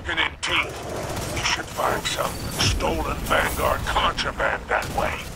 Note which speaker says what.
Speaker 1: talking in teeth. You should find some stolen Vanguard contraband that way.